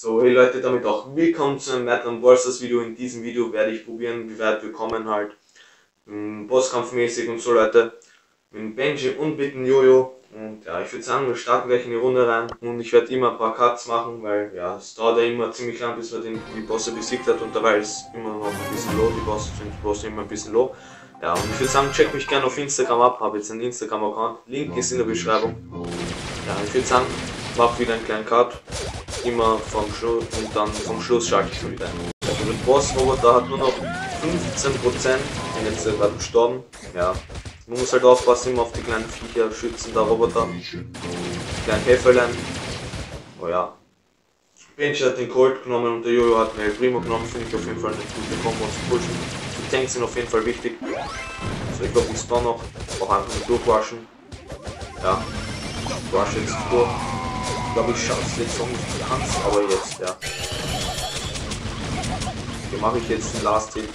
So, hey Leute, damit auch willkommen zu einem weiteren Ballstars Video. In diesem Video werde ich probieren, wie weit wir kommen halt. Ähm, Bosskampfmäßig und so Leute. Mit Benji und mit dem Jojo. Und ja, ich würde sagen, wir starten gleich in die Runde rein. Und ich werde immer ein paar Cuts machen, weil ja, es dauert ja immer ziemlich lang, bis man den, die Bosse besiegt hat. Und dabei ist immer noch ein bisschen low, die Bosse sind die Bosse immer ein bisschen low. Ja, und ich würde sagen, check mich gerne auf Instagram ab. Habe jetzt einen Instagram-Account. Link ist in der Beschreibung. Ja, ich würde sagen, mach wieder einen kleinen Cut immer vom Schluss und dann vom Schluss schalte ich wieder ein. Also der Boss-Roboter hat nur noch 15%, bin jetzt gerade gestorben. Ja, man muss halt aufpassen, immer auf die kleinen Viecher schützen, der Roboter. Kleinen Käferlein. Oh ja. Benji hat den Colt genommen und der Jojo hat den El Primo genommen, finde ich auf jeden Fall eine gute Kombo zu pushen. Die Tanks sind auf jeden Fall wichtig. So, ich glaube, ich spawn noch. Auch einfach durchwaschen. Ja, ich wasche jetzt durch glaube ich, schaffe es jetzt noch nicht ganz, aber jetzt, ja. Hier mache ich jetzt den Last Hit.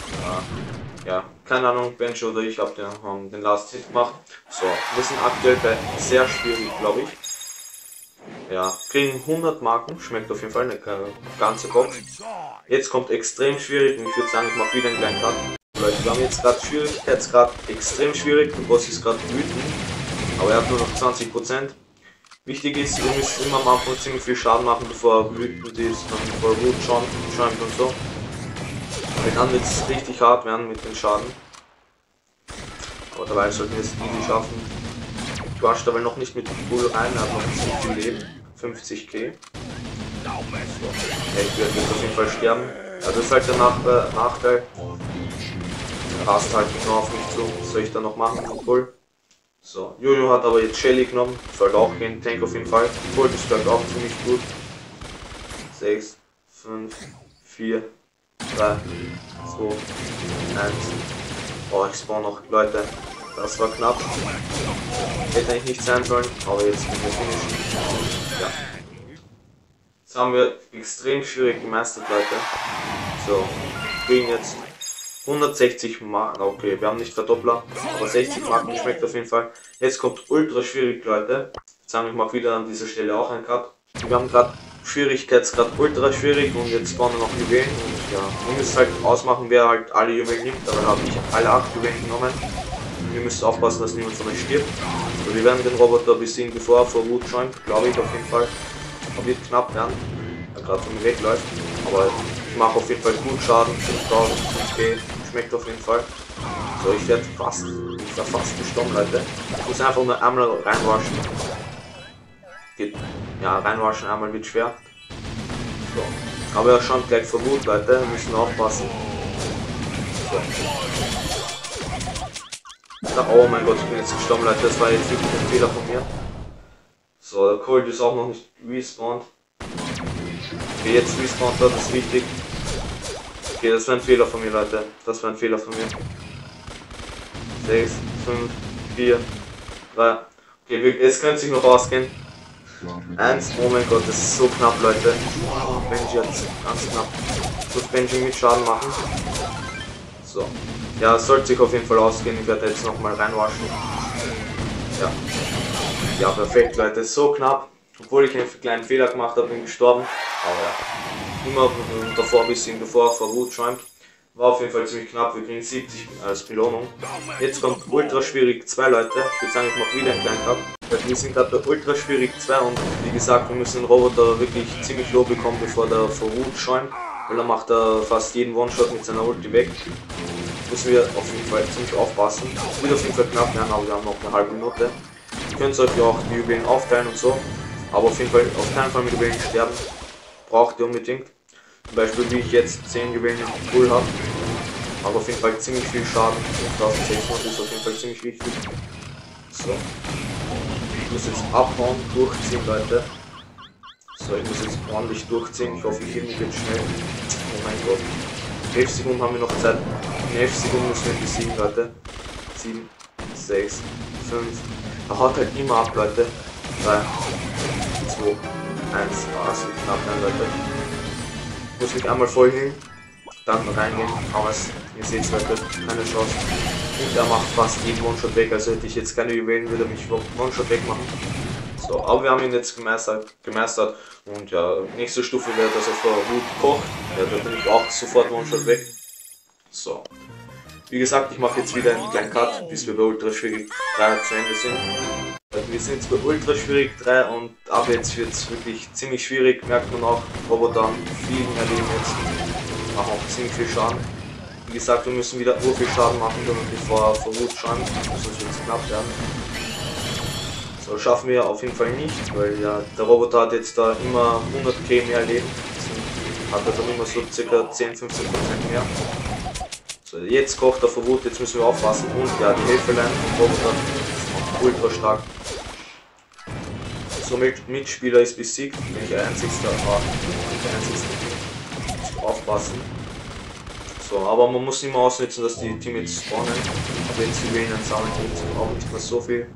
Ja, ja. keine Ahnung, Bench oder ich habe den, den Last Hit gemacht. So, wir sind aktuell bei sehr schwierig, glaube ich. Ja, kriegen 100 Marken, schmeckt auf jeden Fall eine ganze Box. Jetzt kommt extrem schwierig und ich würde sagen, ich mache wieder einen kleinen Cut. Leute, wir haben jetzt gerade Schwierigkeitsgrad extrem schwierig, der Boss ist gerade wütend, aber er hat nur noch 20%. Wichtig ist, ihr müsst immer am Anfang ziemlich viel Schaden machen, bevor er wütend ist bevor er Wut schäumt und so. Weil dann wird es richtig hart werden mit dem Schaden. Aber dabei sollten wir es easy schaffen. Du hast aber noch nicht mit Bull rein, hat noch ziemlich viel Leben. 50k. Ja, ich werde auf jeden Fall sterben. Ja, das ist halt der Nach äh, Nachteil. Er rast halt genau auf mich zu. Was soll ich da noch machen mit Bull? So, Jojo hat aber jetzt Shelly genommen, sollte auch gehen, Tank auf jeden Fall. Ist glaube auch ziemlich gut. 6, 5, 4, 3, 2, 1. Oh, ich spawn noch, Leute. Das war knapp. Hätte eigentlich nicht sein sollen, aber jetzt sind wir finished. Ja. Jetzt haben wir extrem schwierig gemeistert, Leute. So, kriegen jetzt 160 Marken, okay, wir haben nicht Verdoppler, aber 60 Marken schmeckt auf jeden Fall. Jetzt kommt ultra schwierig, Leute. Jetzt sagen wir mal wieder an dieser Stelle auch ein Cut. Wir haben gerade Schwierigkeitsgrad ultra schwierig und jetzt spawnen noch Juwelen und ja, wir müssen halt ausmachen, wer halt alle Juwelen nimmt, aber habe ich alle 8 Juwelen genommen. Und ihr müsst aufpassen, dass niemand von euch stirbt. Also wir werden den Roboter besiegen, bevor er vor Wut schäumt, glaube ich auf jeden Fall. Aber wird knapp werden, er gerade von mir wegläuft. Aber ich mache auf jeden Fall gut Schaden, 5000, okay, schmeckt auf jeden Fall. So, ich werde fast, ich werde fast gestorben, Leute. Ich muss einfach nur einmal reinwaschen. Geht, ja, reinwaschen einmal wird schwer. So. Aber er schon gleich verwut, Leute, wir müssen aufpassen. So. Oh mein Gott, ich bin jetzt gestorben, Leute, das war jetzt wirklich ein Fehler von mir. So, der Cold ist auch noch nicht respawned. Okay, jetzt respawned das ist wichtig. Okay, das war ein Fehler von mir, Leute. Das war ein Fehler von mir. 6, 5, 4, 3. Okay, es könnte sich noch ausgehen. 1, oh mein Gott, das ist so knapp, Leute. Benji hat ganz knapp. Muss Benji mit Schaden machen. So. Ja, es sollte sich auf jeden Fall ausgehen. Ich werde jetzt nochmal reinwaschen. Ja. Ja, perfekt, Leute. So knapp. Obwohl ich einen kleinen Fehler gemacht habe, bin gestorben. Aber ja immer davor ein bisschen davor vor Wut schäumt. War auf jeden Fall ziemlich knapp, wir kriegen 70 als Belohnung. Jetzt kommt Ultra Schwierig 2 Leute. Ich würde sagen, ich mache wieder einen kleinen Cut. Wir sind gerade bei Ultra Schwierig 2 und wie gesagt, wir müssen den Roboter wirklich ziemlich low bekommen, bevor der vor Wut schäumt. Weil er macht er fast jeden One-Shot mit seiner Ulti weg. Müssen wir auf jeden Fall ziemlich aufpassen. Es wird auf jeden Fall knapp werden, aber wir haben noch eine halbe Minute. Ihr könnt euch ja auch die Juwelen aufteilen und so. Aber auf jeden Fall auf keinen Fall mit Juwelen sterben braucht ihr unbedingt. Zum Beispiel wie ich jetzt 10 Juwelen im Pool habe. Aber auf jeden Fall ziemlich viel Schaden. 5600 ist auf jeden Fall ziemlich wichtig. So. Ich muss jetzt abhauen, durchziehen, Leute. So, ich muss jetzt ordentlich durchziehen. Ich hoffe, ich hin jetzt schnell. Oh mein Gott. 11 Sekunden haben wir noch Zeit. In 11 Sekunden müssen wir besiegen, Leute. 7, 6, 5. Er haut halt immer ab, Leute. 3, 2, 1. Es wird knapp sein, Leute. Muss mich einmal voll hin, dann reingehen, aber es, ihr seht Leute, keine Chance. Und er macht fast jeden One-Shot weg, also hätte ich jetzt keine Juwelen, würde er mich One-Shot wegmachen. So, aber wir haben ihn jetzt gemeistert, gemeistert und ja, nächste Stufe wäre, dass er vor Wut kocht. Ja, da bin ich auch sofort One-Shot weg. So. Wie gesagt, ich mache jetzt wieder einen kleinen Cut, bis wir bei Ultra Schwierig 3 zu Ende sind. Wir sind jetzt bei Ultra Schwierig 3 und ab jetzt wird es wirklich ziemlich schwierig, merkt man auch. Roboter fliegen erleben jetzt, machen auch ziemlich viel Schaden. Wie gesagt, wir müssen wieder viel Schaden machen, damit wir vor, vor Wut schaden, sonst wird es knapp werden. So, schaffen wir auf jeden Fall nicht, weil ja, der Roboter hat jetzt da immer 100k mehr Leben. Hat er dann immer so circa 10-15% mehr. So, jetzt kocht er vor Wut, jetzt müssen wir aufpassen. Und ja, die Hilfelein vom Roboter ist ultra stark. So, Mitspieler ist besiegt, bin ich einzigster, ah, der einzigste. Aufpassen. So, aber man muss immer ausnutzen, dass die Teammates spawnen. Jetzt die Juwelen sammeln bringt auch nicht mehr so viel.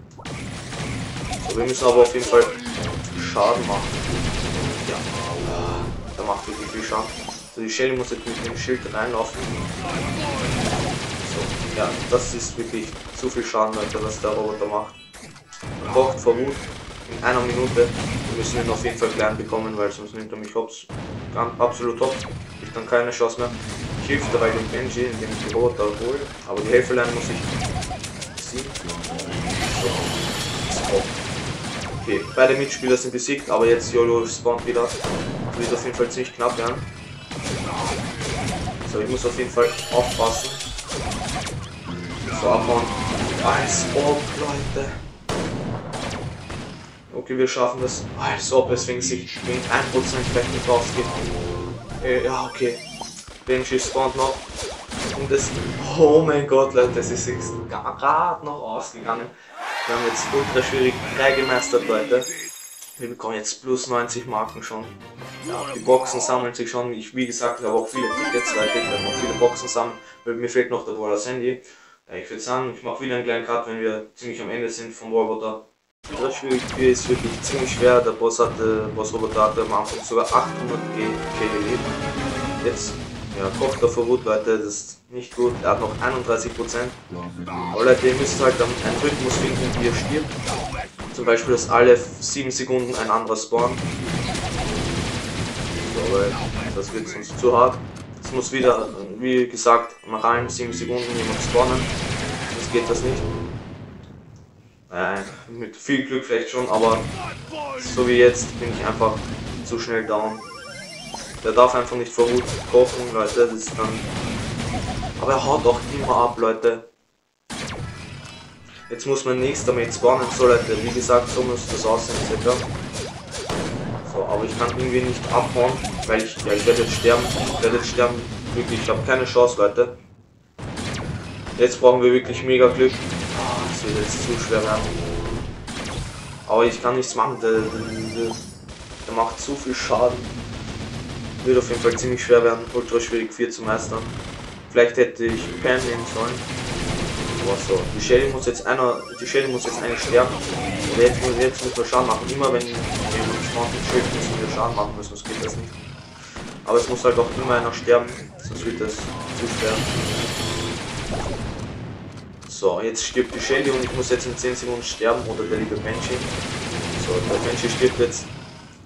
So, wir müssen aber auf jeden Fall Schaden machen. Ja, der macht wirklich viel Schaden. So, die Shelly muss jetzt mit dem Schild reinlaufen. So, ja, das ist wirklich zu viel Schaden, Leute, was der Roboter macht. Kocht vor Wut in einer Minute. Wir müssen ihn auf jeden Fall klein bekommen, weil sonst nimmt er mich hops. Absolut hops. Ich dann keine Chance mehr. Ich hilft dabei dem Benji, indem ich die Roboter hole. Aber die Helferlein muss ich besiegen. So. Okay, beide Mitspieler sind besiegt, aber jetzt YOLO spawnt wieder. Das wird auf jeden Fall ziemlich knapp werden. So, ich muss auf jeden Fall aufpassen. So, abhauen. Als ob, Leute. Okay, wir schaffen das. Als ob es wegen sich wegen 1% vielleicht nicht rausgeht. Äh, ja, okay. Benji spawnt noch. Und das. Oh mein Gott, Leute, das ist gerade noch ausgegangen. Wir haben jetzt ultra schwierig 3 gemeistert, Leute. Wir bekommen jetzt plus 90 Marken schon. Ja, die Boxen sammeln sich schon. Ich, wie gesagt, habe auch viele Tickets, Leute. Ich werde noch viele Boxen sammeln, mir fehlt noch der Waller Sandy. Ja, ich würde sagen, ich mache wieder einen kleinen Cut, wenn wir ziemlich am Ende sind vom Roboter. Das 4 ist wirklich ziemlich schwer. Der Boss hatte, Boss Roboter hatte am Anfang sogar 800 K gelebt. Jetzt ja, kocht er vor Wut, Leute, das ist nicht gut. Er hat noch 31%. Aber Leute, ihr müsst halt einen Rhythmus finden, wie er stirbt. Zum Beispiel, dass alle 7 Sekunden ein anderer spawnt. So, weil das wird sonst zu hart. Es muss wieder, wie gesagt, nach allen 7 Sekunden jemand spawnen. Das geht das nicht. Äh, mit viel Glück vielleicht schon, aber so wie jetzt bin ich einfach zu schnell down. Der darf einfach nicht vor Wut kochen, Leute. Das ist dann. Aber er haut auch immer ab, Leute. Jetzt muss man nichts damit spawnen. So, Leute, wie gesagt, so muss das aussehen, circa. So, aber ich kann irgendwie nicht abhauen, weil ich. Ja, ich werde jetzt sterben. Ich werde jetzt sterben. Wirklich, ich habe keine Chance, Leute. Jetzt brauchen wir wirklich mega Glück. Wird jetzt zu schwer werden. Aber ich kann nichts machen. Der, der, der macht zu viel Schaden. Wird auf jeden Fall ziemlich schwer werden, ultra schwierig 4 zu meistern. Vielleicht hätte ich Pan nehmen sollen. Aber so, die Shelly muss jetzt einer, die Shelly muss jetzt eigentlich sterben. Und jetzt, jetzt müssen wir Schaden machen. Immer wenn jemand spawnt mit Schild, müssen wir Schaden machen müssen, sonst geht das nicht. Aber es muss halt auch immer einer sterben, sonst wird das zu schwer. So, jetzt stirbt die Shelly und ich muss jetzt in 10 Sekunden sterben oder der liebe Banshee. So, der Banshee stirbt jetzt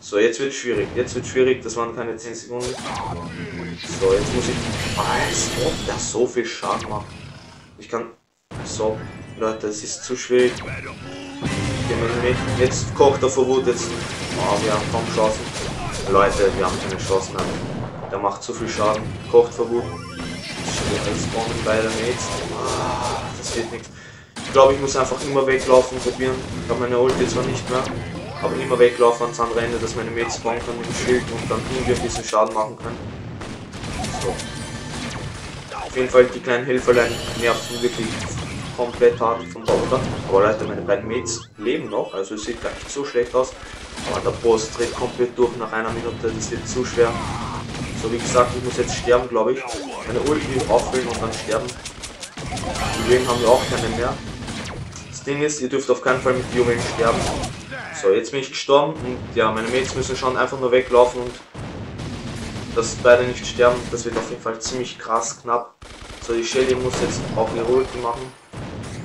so, jetzt wird schwierig. Jetzt wird schwierig. Das waren keine 10 Sekunden. So, jetzt muss ich. Als ob der so viel Schaden macht. Ich kann. So, Leute, es ist zu schwierig. Jetzt kocht er vor Wut. Jetzt. Oh, wir haben kaum Chancen. Leute, wir haben keine Chancen mehr. Der macht zu viel Schaden. Kocht vor Wut. Jetzt spawnen beide Mates. Ah, das wird nichts. Ich glaube, ich muss einfach immer weglaufen probieren. Ich habe meine Ulti zwar nicht mehr aber immer weglaufen ans andere Ende, dass meine Mates spawnen können mit dem Schild und dann irgendwie ein bisschen Schaden machen können. So. Auf jeden Fall die kleinen Hilfelein nerven wirklich komplett hart vom Roboter. Aber Leute, meine beiden Mates leben noch, also es sieht gar nicht so schlecht aus. Aber der Boss dreht komplett durch nach einer Minute, das wird zu schwer. So wie gesagt, ich muss jetzt sterben, glaube ich. Meine Ulti auffüllen und dann sterben. Leben haben wir auch keine mehr. Das Ding ist, ihr dürft auf keinen Fall mit Juwelen sterben. So, jetzt bin ich gestorben und ja, meine Mates müssen schon einfach nur weglaufen und dass beide nicht sterben, das wird auf jeden Fall ziemlich krass knapp. So, die Shelly muss jetzt auch ihre Ulti machen.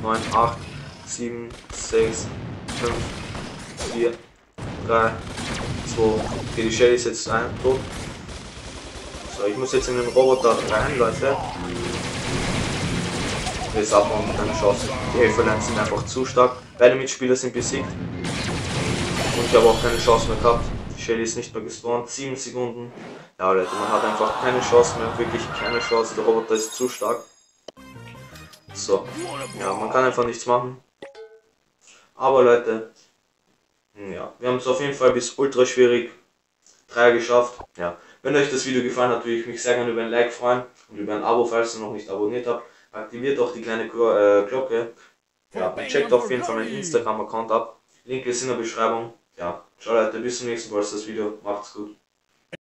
9, 8, 7, 6, 5, 4, 3, 2, okay, die Shelly ist jetzt ein, tot. So, ich muss jetzt in den Roboter rein, Leute. Jetzt hat man keine Chance. Die Helferlines sind einfach zu stark. Beide Mitspieler sind besiegt. Und ich habe auch keine Chance mehr gehabt. Die Shelly ist nicht mehr gespawnt. 7 Sekunden. Ja, Leute, man hat einfach keine Chance mehr. Wirklich keine Chance. Der Roboter ist zu stark. So. Ja, man kann einfach nichts machen. Aber Leute, ja, wir haben es auf jeden Fall bis ultra schwierig 3 geschafft. Ja, wenn euch das Video gefallen hat, würde ich mich sehr gerne über ein Like freuen und über ein Abo, falls ihr noch nicht abonniert habt. Aktiviert auch die kleine äh, Glocke. Ja, und checkt auf jeden Fall meinen Instagram-Account ab. Link ist in der Beschreibung. Ja, ciao Leute, bis zum nächsten Mal das Video. Macht's gut.